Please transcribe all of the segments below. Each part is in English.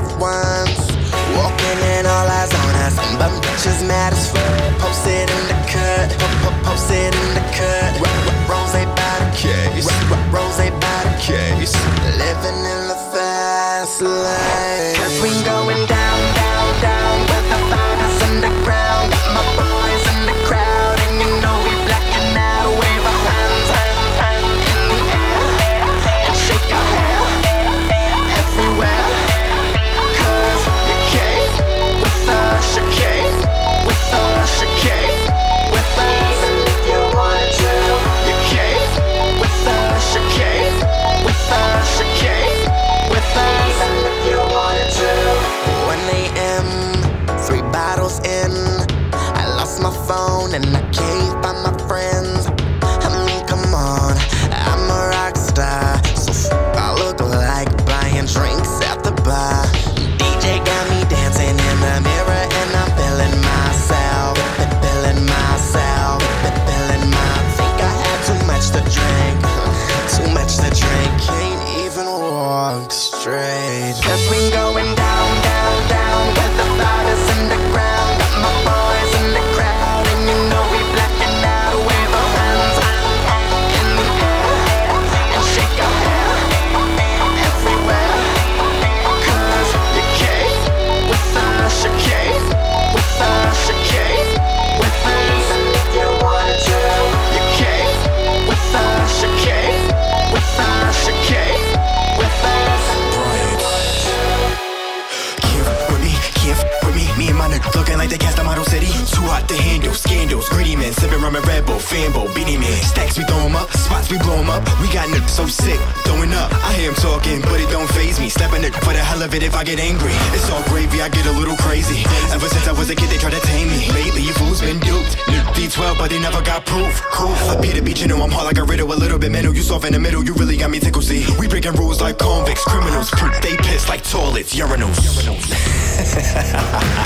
loved ones. Walking in all eyes on us. But bitches mad as fuck. Posted in the cut. Posted in the cut. Rose by the case. Rose by the case. Living in the fast lane. Cause we going down. Phone and I can't find my friends. I mean, come on, I'm a rock star. So I look like buying drinks at the bar. DJ got me dancing in the mirror and I'm feeling myself. Feeling myself. Feeling my. Think I had too much to drink. Too much to drink. Can't even walk they cast the model city. Too hot to handle, scandals, greedy men, sipping rum and Red Bull, fanbo, beanie man. Stacks we throw 'em up, spots we blow 'em up. We got niggas so sick, throwing up. I hear him talking, but it don't phase me. Slap it for the hell of it if I get angry. It's all gravy, I get a little crazy. Ever since I was a kid, they tried to tame me. Lately, you fools been duped. Nigga D12, but they never got proof. Cool. I beat the beach, you know I'm hard like a riddle, a little bit mental. You soft in the middle, you really got me tickled. See, we breaking rules like convicts, criminals. They piss like toilets, urinals. Oh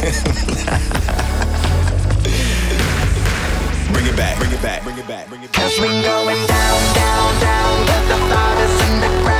Bring it back, bring it back, bring it back, bring it back. Cause we going down, down, down, but the thought is in the ground.